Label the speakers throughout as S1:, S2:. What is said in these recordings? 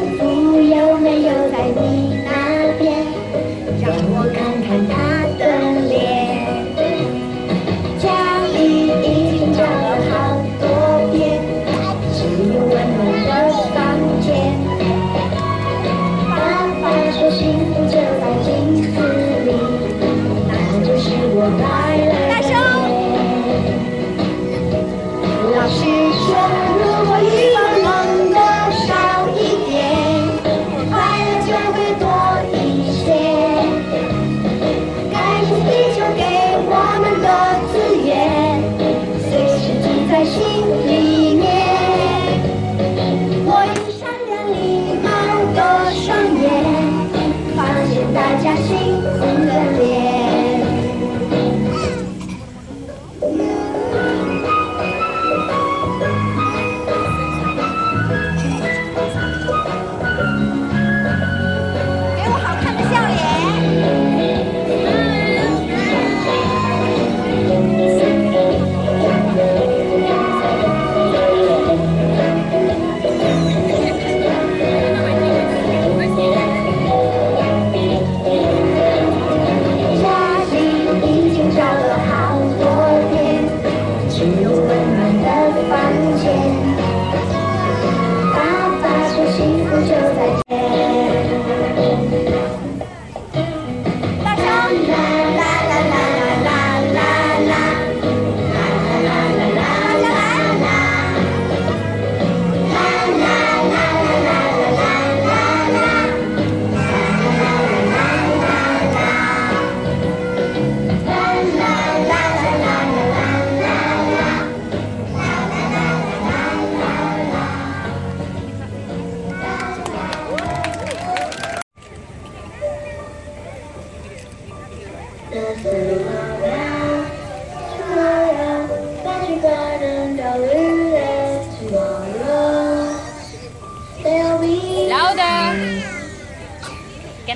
S1: 不要没有感
S2: 你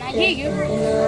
S2: I hear you.